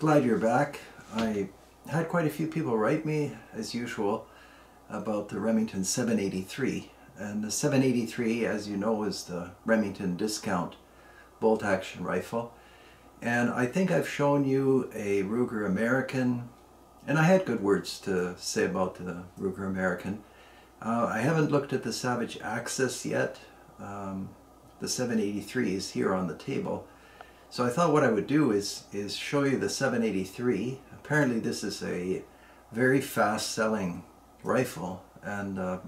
glad you're back. I had quite a few people write me, as usual, about the Remington 783. And the 783, as you know, is the Remington discount bolt action rifle. And I think I've shown you a Ruger American, and I had good words to say about the Ruger American. Uh, I haven't looked at the Savage Axis yet. Um, the 783 is here on the table. So I thought what I would do is, is show you the 783. Apparently this is a very fast selling rifle and uh,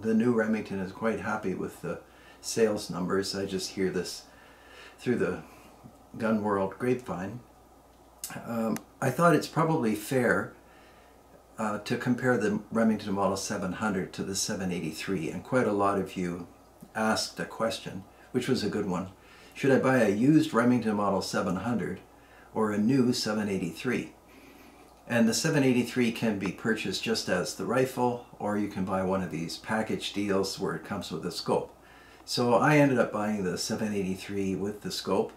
the new Remington is quite happy with the sales numbers. I just hear this through the gun world grapevine. Um, I thought it's probably fair uh, to compare the Remington Model 700 to the 783 and quite a lot of you asked a question, which was a good one. Should I buy a used Remington Model 700 or a new 783? And the 783 can be purchased just as the rifle, or you can buy one of these package deals where it comes with a scope. So I ended up buying the 783 with the scope,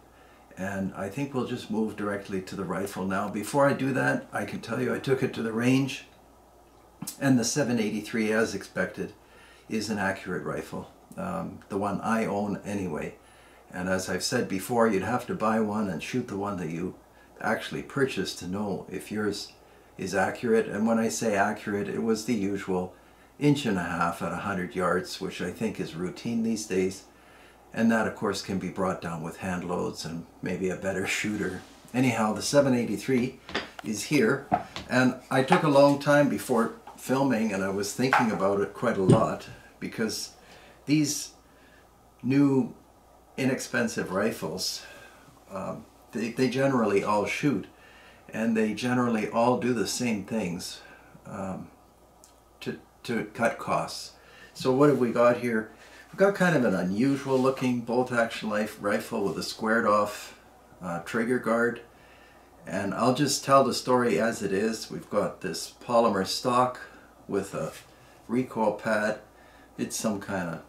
and I think we'll just move directly to the rifle now. Before I do that, I can tell you I took it to the range, and the 783, as expected, is an accurate rifle. Um, the one I own anyway. And as I've said before, you'd have to buy one and shoot the one that you actually purchased to know if yours is accurate. And when I say accurate, it was the usual inch and a half at 100 yards, which I think is routine these days. And that, of course, can be brought down with hand loads and maybe a better shooter. Anyhow, the 783 is here. And I took a long time before filming and I was thinking about it quite a lot because these new inexpensive rifles, um, they, they generally all shoot and they generally all do the same things um, to, to cut costs. So what have we got here? We've got kind of an unusual looking bolt action rifle with a squared off uh, trigger guard. And I'll just tell the story as it is. We've got this polymer stock with a recoil pad. It's some kind of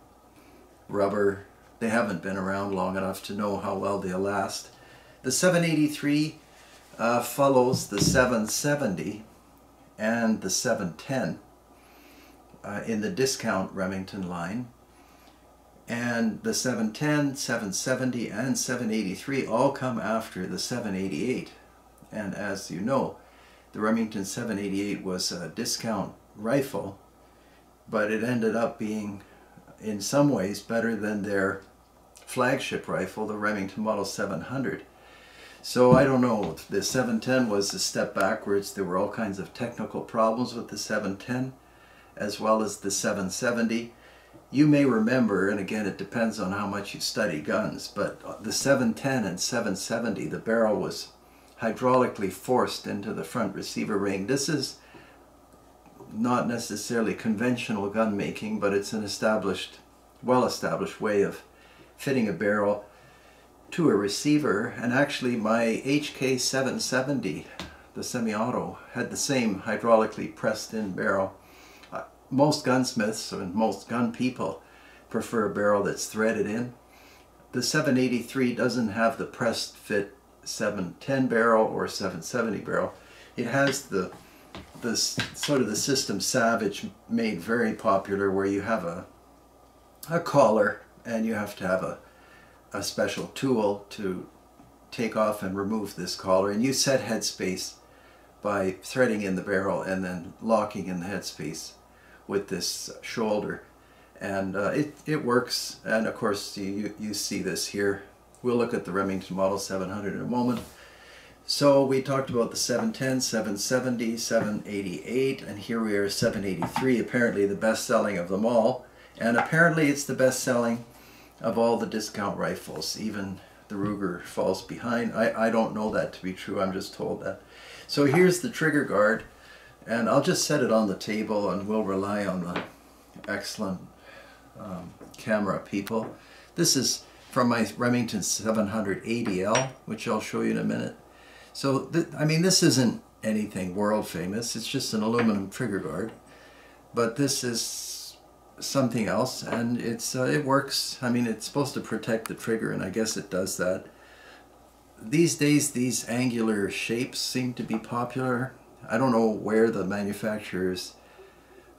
rubber they haven't been around long enough to know how well they'll last. The 783 uh, follows the 770 and the 710 uh, in the discount Remington line. And the 710, 770, and 783 all come after the 788. And as you know, the Remington 788 was a discount rifle, but it ended up being in some ways better than their flagship rifle, the Remington Model 700. So I don't know, the 710 was a step backwards. There were all kinds of technical problems with the 710 as well as the 770. You may remember, and again it depends on how much you study guns, but the 710 and 770, the barrel was hydraulically forced into the front receiver ring. This is not necessarily conventional gun making, but it's an established, well-established way of fitting a barrel to a receiver. And actually my HK770 the semi-auto had the same hydraulically pressed in barrel. Uh, most gunsmiths and most gun people prefer a barrel that's threaded in. The 783 doesn't have the pressed fit 710 barrel or 770 barrel. It has the this sort of the system Savage made very popular where you have a a collar and you have to have a, a special tool to take off and remove this collar and you set headspace by threading in the barrel and then locking in the headspace with this shoulder. And uh, it, it works. And of course you, you see this here. We'll look at the Remington Model 700 in a moment so we talked about the 710, 770, 788 and here we are 783 apparently the best selling of them all and apparently it's the best selling of all the discount rifles. Even the Ruger falls behind. I, I don't know that to be true. I'm just told that. So here's the trigger guard. And I'll just set it on the table and we'll rely on the excellent um, camera people. This is from my Remington 700 ADL, which I'll show you in a minute. So, I mean, this isn't anything world famous. It's just an aluminum trigger guard. But this is something else and it's uh, it works I mean it's supposed to protect the trigger and I guess it does that these days, these angular shapes seem to be popular. I don't know where the manufacturers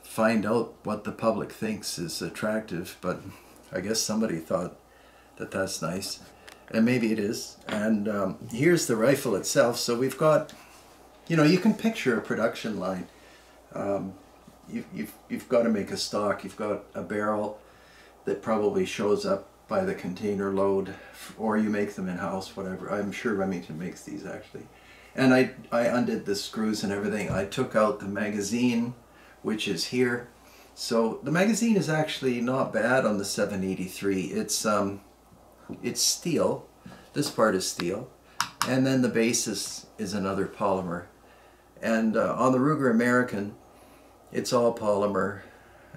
find out what the public thinks is attractive, but I guess somebody thought that that's nice. And maybe it is. And um, here's the rifle itself. So we've got, you know, you can picture a production line. Um, you, you've, you've got to make a stock. You've got a barrel that probably shows up by the container load, or you make them in-house, whatever. I'm sure Remington makes these actually. And I, I undid the screws and everything. I took out the magazine which is here. So the magazine is actually not bad on the 783. It's um, it's steel. This part is steel, and then the base is, is another polymer. And uh, on the Ruger American, it's all polymer,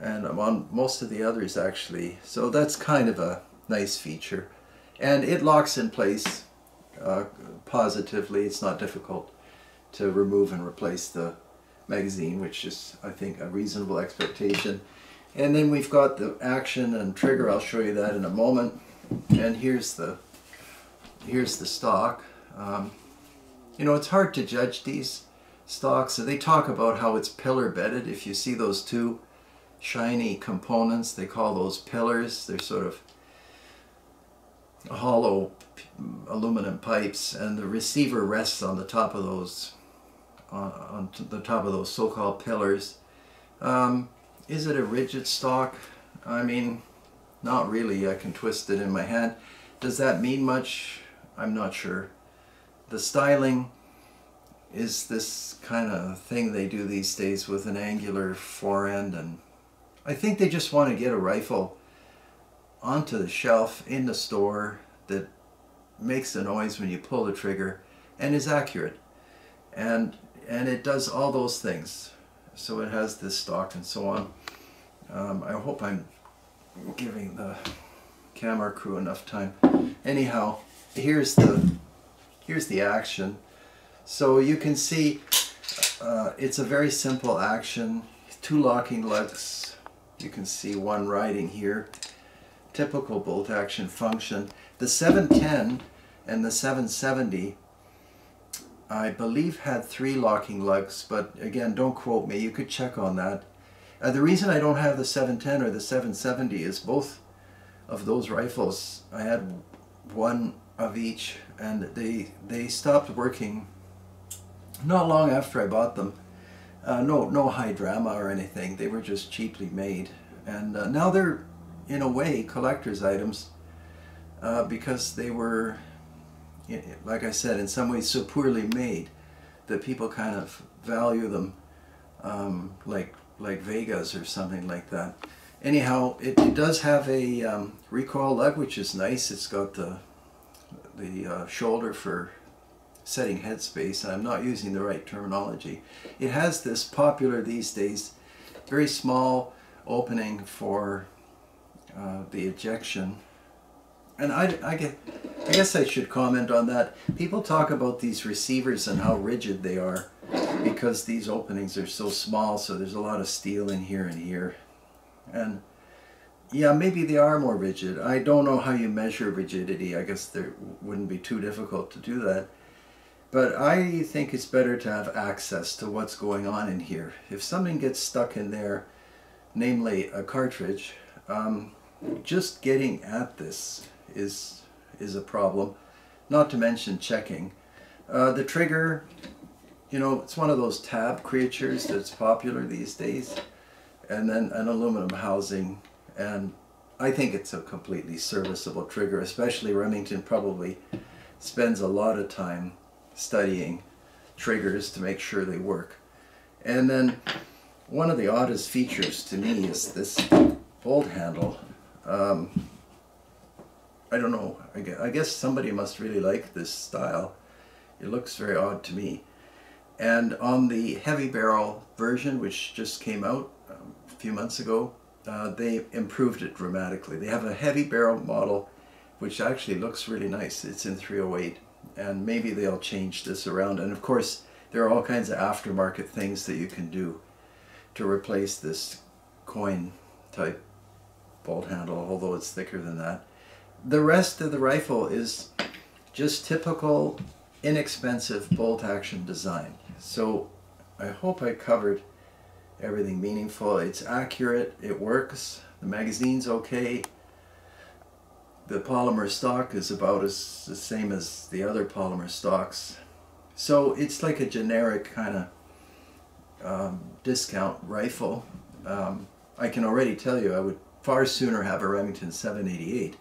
and on most of the others actually. So that's kind of a nice feature, and it locks in place uh, positively. It's not difficult to remove and replace the magazine, which is, I think, a reasonable expectation. And then we've got the action and trigger. I'll show you that in a moment. And here's the here's the stock. Um, you know, it's hard to judge these stocks. They talk about how it's pillar bedded. If you see those two shiny components, they call those pillars. They're sort of hollow aluminum pipes, and the receiver rests on the top of those on, on the top of those so-called pillars. Um, is it a rigid stock? I mean, not really. I can twist it in my hand. Does that mean much? I'm not sure. The styling is this kind of thing they do these days with an angular forend and I think they just want to get a rifle onto the shelf in the store that makes a noise when you pull the trigger and is accurate. And and it does all those things. So it has this stock and so on. Um, I hope I'm giving the camera crew enough time. Anyhow, here's the here's the action. So you can see uh, it's a very simple action. Two locking lugs. You can see one riding here. Typical bolt action function. The 710 and the 770 I believe had three locking lugs, but again, don't quote me. You could check on that. Uh, the reason I don't have the 710 or the 770 is both of those rifles, I had one of each, and they they stopped working not long after I bought them. Uh, no, no high drama or anything. They were just cheaply made, and uh, now they're in a way collector's items uh, because they were like I said, in some ways so poorly made that people kind of value them um, like like Vegas or something like that. Anyhow, it, it does have a um, recoil lug, which is nice. It's got the the uh, shoulder for setting headspace. I'm not using the right terminology. It has this popular these days, very small opening for uh, the ejection and I, I, get, I guess I should comment on that. People talk about these receivers and how rigid they are because these openings are so small, so there's a lot of steel in here and here. And yeah, maybe they are more rigid. I don't know how you measure rigidity. I guess there wouldn't be too difficult to do that. But I think it's better to have access to what's going on in here. If something gets stuck in there, namely a cartridge, um, just getting at this is is a problem. Not to mention checking. Uh, the trigger, you know, it's one of those tab creatures that's popular these days. And then an aluminum housing. And I think it's a completely serviceable trigger, especially Remington probably spends a lot of time studying triggers to make sure they work. And then one of the oddest features to me is this bolt handle. Um, I don't know. I guess somebody must really like this style. It looks very odd to me. And on the heavy barrel version, which just came out um, a few months ago, uh, they improved it dramatically. They have a heavy barrel model, which actually looks really nice. It's in 308, and maybe they'll change this around. And of course, there are all kinds of aftermarket things that you can do to replace this coin type bolt handle, although it's thicker than that the rest of the rifle is just typical inexpensive bolt action design. So I hope I covered everything meaningful. It's accurate, it works, the magazine's okay. The polymer stock is about as the same as the other polymer stocks. So it's like a generic kind of um, discount rifle. Um, I can already tell you I would far sooner have a Remington 788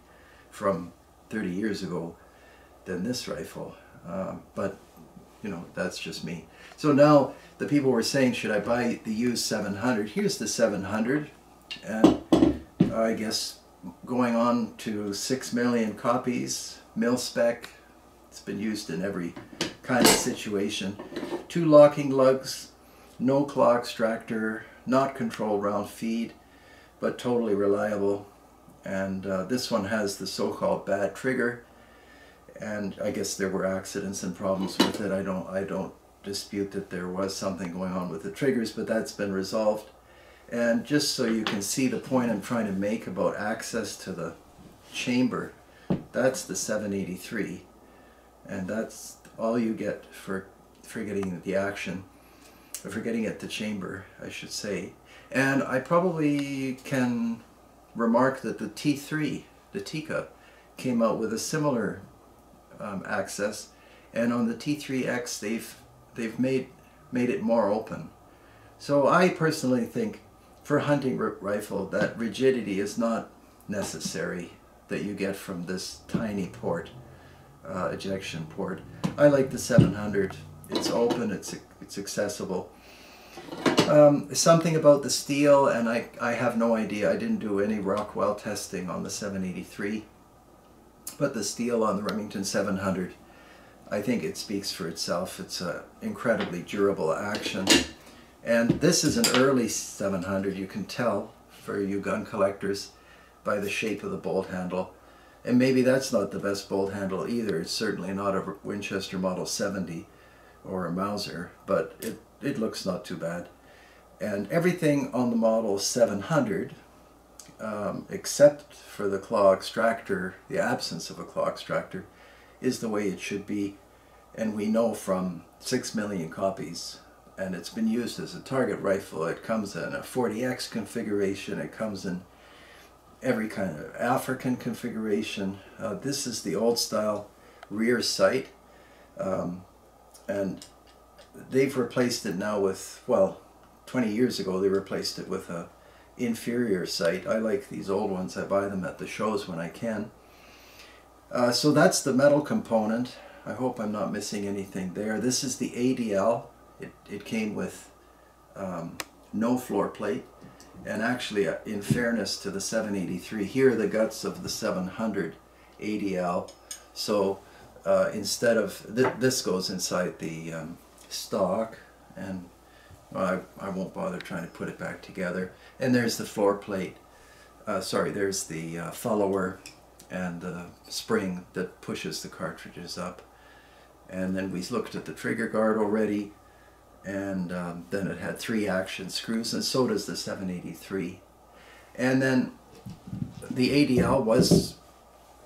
from 30 years ago than this rifle. Uh, but, you know, that's just me. So now the people were saying, should I buy the used 700? Here's the 700. And I guess going on to 6 million copies, mil spec. It's been used in every kind of situation. Two locking lugs, no claw extractor, not control round feed, but totally reliable. And uh, this one has the so-called bad trigger. And I guess there were accidents and problems with it. I don't, I don't dispute that there was something going on with the triggers, but that's been resolved. And just so you can see the point I'm trying to make about access to the chamber, that's the 783. And that's all you get for, for getting the action, for getting at the chamber, I should say. And I probably can remark that the T3, the Tikka, came out with a similar um, access. And on the T3X, they've, they've made, made it more open. So I personally think for hunting rifle, that rigidity is not necessary that you get from this tiny port, uh, ejection port. I like the 700. It's open, it's, it's accessible. Um, something about the steel, and I, I have no idea. I didn't do any Rockwell testing on the 783. But the steel on the Remington 700, I think it speaks for itself. It's an incredibly durable action. And this is an early 700, you can tell for you gun collectors by the shape of the bolt handle. And maybe that's not the best bolt handle either. It's certainly not a Winchester Model 70 or a Mauser, but it, it looks not too bad. And everything on the Model 700, um, except for the claw extractor, the absence of a claw extractor, is the way it should be. And we know from 6 million copies and it's been used as a target rifle. It comes in a 40X configuration, it comes in every kind of African configuration. Uh, this is the old style rear sight um, and they've replaced it now with, well, 20 years ago they replaced it with a inferior sight. I like these old ones, I buy them at the shows when I can. Uh, so that's the metal component. I hope I'm not missing anything there. This is the ADL it, it came with um, no floor plate and actually uh, in fairness to the 783 here are the guts of the 700 ADL so uh, instead of th this goes inside the um, stock and I, I won't bother trying to put it back together. And there's the floor plate uh, sorry there's the uh, follower and the spring that pushes the cartridges up. And then we looked at the trigger guard already and um, then it had three action screws and so does the 783 and then the ADL was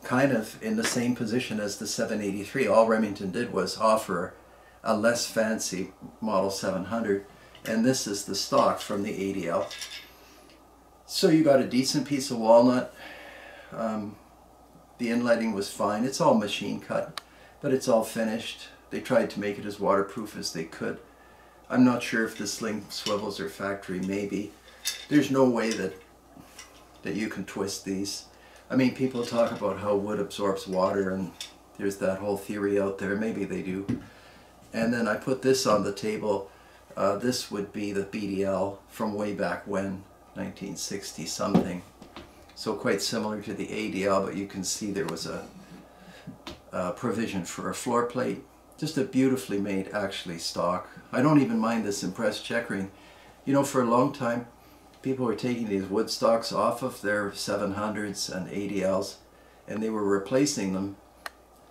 kind of in the same position as the 783 all Remington did was offer a less fancy model 700 and this is the stock from the ADL so you got a decent piece of walnut um, the inletting was fine it's all machine cut but it's all finished they tried to make it as waterproof as they could I'm not sure if the sling swivels are factory, maybe. There's no way that that you can twist these. I mean, people talk about how wood absorbs water and there's that whole theory out there. Maybe they do. And then I put this on the table. Uh, this would be the BDL from way back when, 1960 something. So quite similar to the ADL, but you can see there was a, a provision for a floor plate just a beautifully made actually stock. I don't even mind this impressed checkering. You know, for a long time, people were taking these wood stocks off of their 700s and ADLs and they were replacing them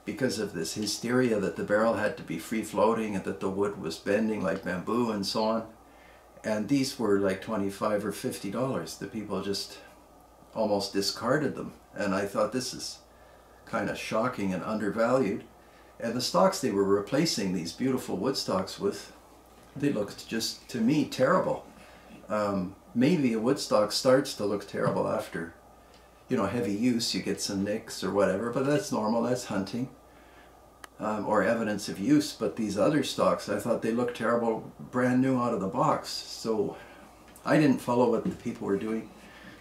because of this hysteria that the barrel had to be free floating and that the wood was bending like bamboo and so on. And these were like 25 or 50 dollars. The people just almost discarded them. And I thought this is kind of shocking and undervalued. And the stocks they were replacing these beautiful wood stocks with, they looked just, to me, terrible. Um, maybe a wood stock starts to look terrible after, you know, heavy use. You get some nicks or whatever, but that's normal. That's hunting um, or evidence of use. But these other stocks, I thought they looked terrible, brand new out of the box. So I didn't follow what the people were doing,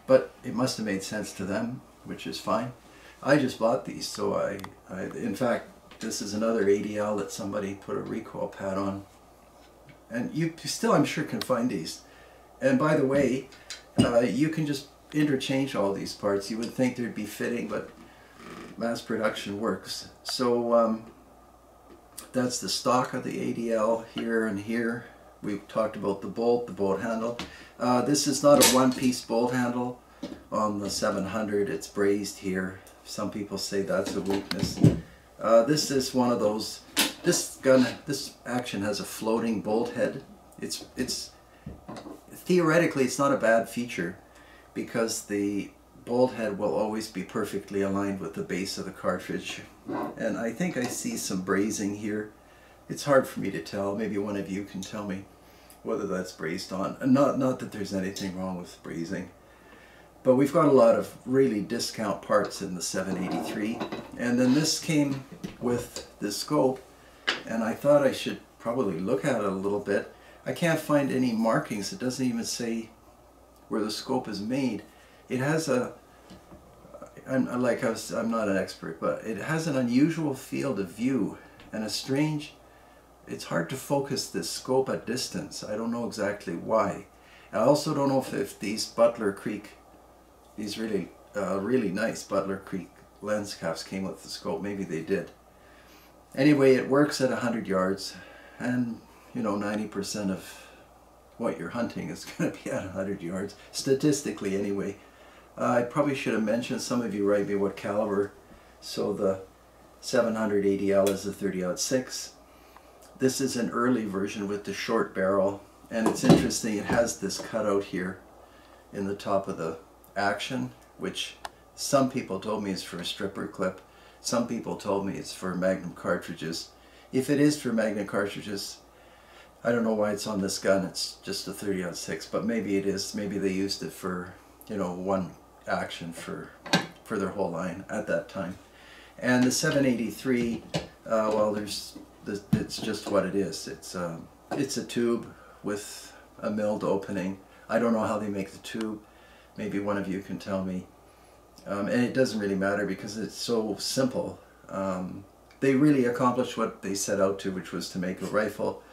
but it must have made sense to them, which is fine. I just bought these, so I, I in fact, this is another ADL that somebody put a recoil pad on. And you still, I'm sure, can find these. And by the way, uh, you can just interchange all these parts. You would think there'd be fitting, but mass production works. So um, that's the stock of the ADL here and here. We've talked about the bolt, the bolt handle. Uh, this is not a one-piece bolt handle on the 700. It's brazed here. Some people say that's a weakness. Uh, this is one of those, this gun, this action has a floating bolt head. It's, it's, theoretically it's not a bad feature because the bolt head will always be perfectly aligned with the base of the cartridge. And I think I see some brazing here. It's hard for me to tell. Maybe one of you can tell me whether that's brazed on. Not, not that there's anything wrong with brazing. But we've got a lot of really discount parts in the 783. And then this came with the scope, and I thought I should probably look at it a little bit. I can't find any markings. It doesn't even say where the scope is made. It has a, I'm, like I was, I'm not an expert, but it has an unusual field of view and a strange, it's hard to focus this scope at distance. I don't know exactly why. I also don't know if, if these Butler Creek these really, uh, really nice Butler Creek lens caps came with the scope. Maybe they did. Anyway, it works at 100 yards and, you know, 90% of what you're hunting is going to be at 100 yards, statistically anyway. Uh, I probably should have mentioned, some of you write me what caliber. So the 700 ADL is a 30-06. This is an early version with the short barrel and it's interesting, it has this cutout here in the top of the action, which some people told me is for a stripper clip. Some people told me it's for Magnum cartridges. If it is for Magnum cartridges, I don't know why it's on this gun. It's just a 30 6, but maybe it is. Maybe they used it for, you know, one action for for their whole line at that time. And the 783, uh, well, there's it's just what it is. It's um, it's a tube with a milled opening. I don't know how they make the tube maybe one of you can tell me. Um, and it doesn't really matter because it's so simple. Um, they really accomplished what they set out to, which was to make a rifle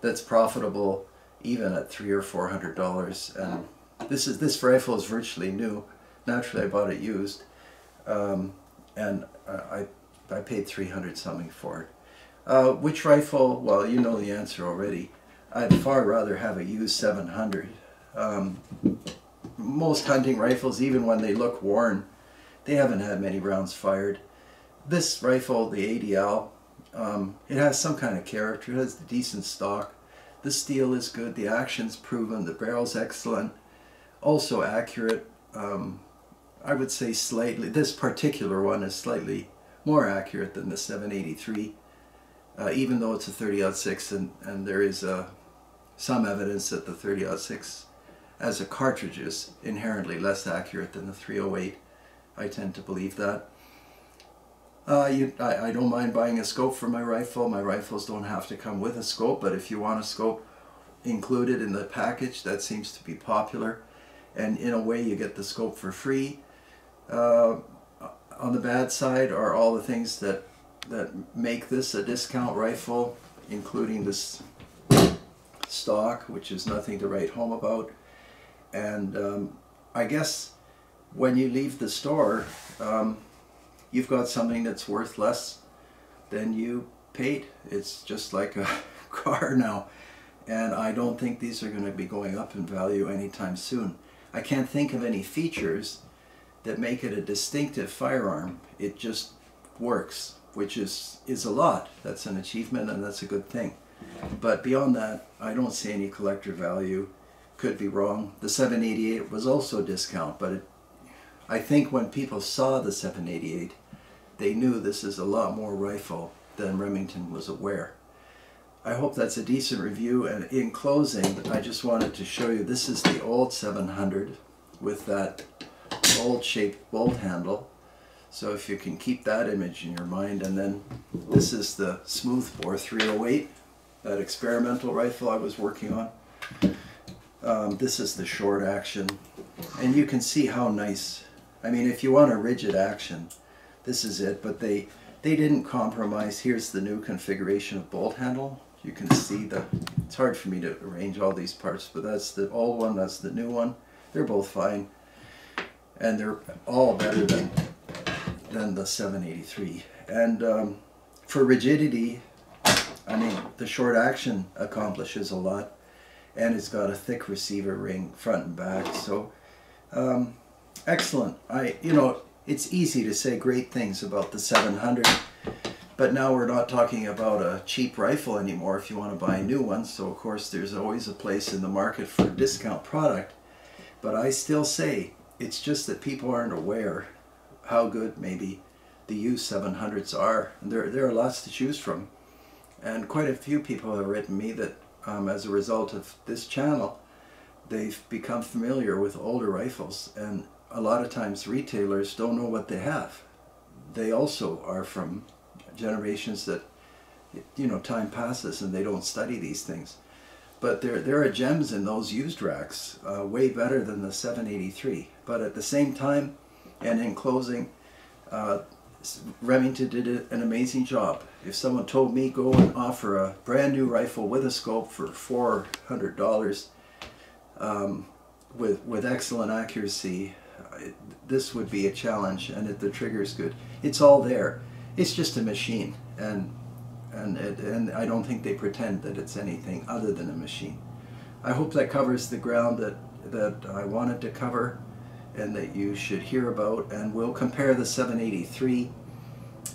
that's profitable even at three or four hundred dollars. And this is this rifle is virtually new. Naturally, I bought it used, um, and I I paid three hundred something for it. Uh, which rifle? Well, you know the answer already. I'd far rather have a used 700. Um, most hunting rifles, even when they look worn, they haven't had many rounds fired. This rifle, the ADL, um, it has some kind of character, it has decent stock. The steel is good, the action's proven, the barrel's excellent, also accurate. Um, I would say slightly, this particular one is slightly more accurate than the 783, uh, even though it's a 30-06 and, and there is uh, some evidence that the 30-06 as a cartridge is inherently less accurate than the 308. I tend to believe that. Uh, you, I, I don't mind buying a scope for my rifle. My rifles don't have to come with a scope, but if you want a scope included in the package, that seems to be popular. And in a way, you get the scope for free. Uh, on the bad side are all the things that, that make this a discount rifle, including this stock, which is nothing to write home about and um, I guess when you leave the store, um, you've got something that's worth less than you paid. It's just like a car now. And I don't think these are going to be going up in value anytime soon. I can't think of any features that make it a distinctive firearm. It just works, which is, is a lot. That's an achievement and that's a good thing. But beyond that, I don't see any collector value could be wrong. The 788 was also a discount, but it, I think when people saw the 788, they knew this is a lot more rifle than Remington was aware. I hope that's a decent review and in closing I just wanted to show you this is the old 700 with that old shaped bolt handle. So if you can keep that image in your mind and then this is the smoothbore 308 that experimental rifle I was working on. Um, this is the short action. And you can see how nice I mean if you want a rigid action this is it. But they they didn't compromise. Here's the new configuration of bolt handle. You can see the, it's hard for me to arrange all these parts, but that's the old one, that's the new one. They're both fine. And they're all better than, than the 783. And um, for rigidity, I mean, the short action accomplishes a lot. And it's got a thick receiver ring front and back. So, um, excellent. I, you know, it's easy to say great things about the 700 but now we're not talking about a cheap rifle anymore if you want to buy a new one. So of course there's always a place in the market for a discount product. But I still say it's just that people aren't aware how good maybe the U700s are. There, there are lots to choose from. And quite a few people have written me that um, as a result of this channel, they've become familiar with older rifles. And a lot of times retailers don't know what they have. They also are from generations that, you know, time passes and they don't study these things. But there, there are gems in those used racks, uh, way better than the 783. But at the same time, and in closing, uh, Remington did an amazing job. If someone told me go and offer a brand new rifle with a scope for $400 um, with, with excellent accuracy, uh, this would be a challenge and if the trigger is good. It's all there it's just a machine and and it, and I don't think they pretend that it's anything other than a machine. I hope that covers the ground that that I wanted to cover and that you should hear about and we'll compare the 783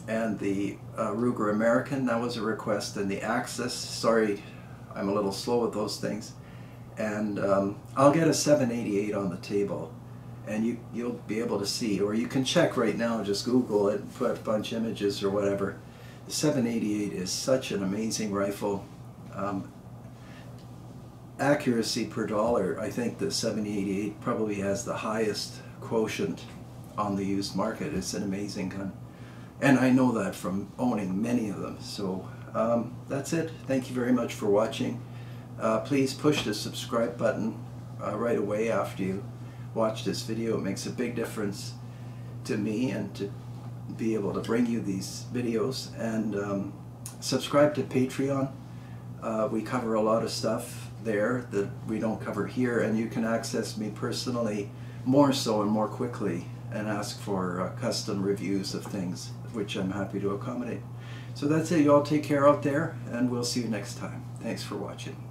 and the uh, Ruger American that was a request and the Axis sorry I'm a little slow with those things and um, I'll get a 788 on the table and you, you'll be able to see, or you can check right now, just Google it, put a bunch of images or whatever. The 788 is such an amazing rifle. Um, accuracy per dollar, I think the 788 probably has the highest quotient on the used market. It's an amazing gun. And I know that from owning many of them. So um, that's it. Thank you very much for watching. Uh, please push the subscribe button uh, right away after you watch this video. It makes a big difference to me and to be able to bring you these videos. And um, subscribe to Patreon. Uh, we cover a lot of stuff there that we don't cover here and you can access me personally more so and more quickly and ask for uh, custom reviews of things which I'm happy to accommodate. So that's it. You all take care out there and we'll see you next time. Thanks for watching.